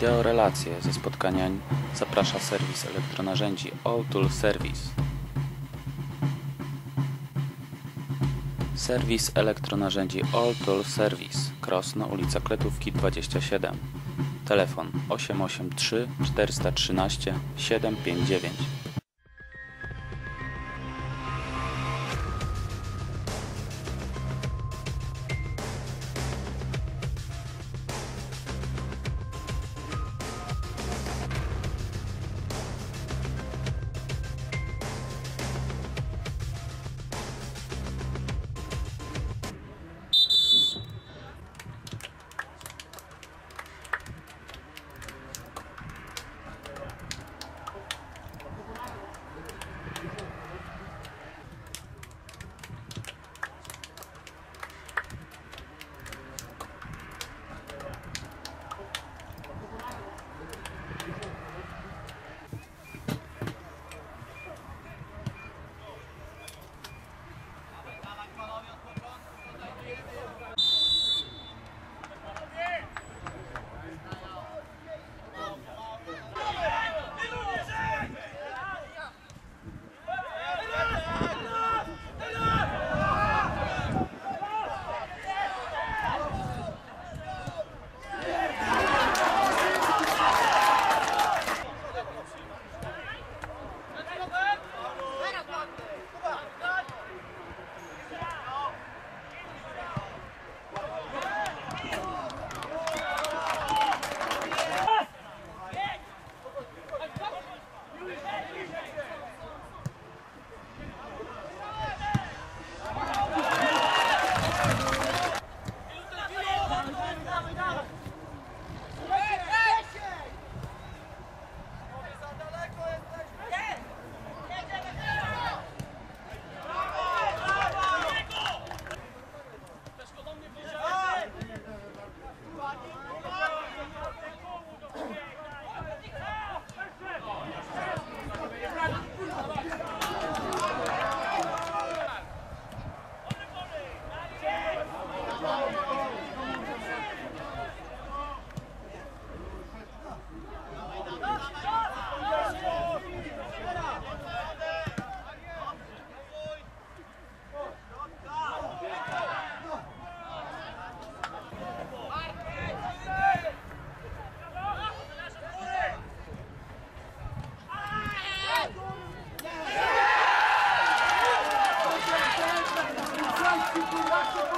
wideorelacje ze spotkania zaprasza serwis elektronarzędzi All Tool Service. Serwis elektronarzędzi All Tool Service, Krosno, ulica Kletówki 27. Telefon 883 413 759. Vai, vai,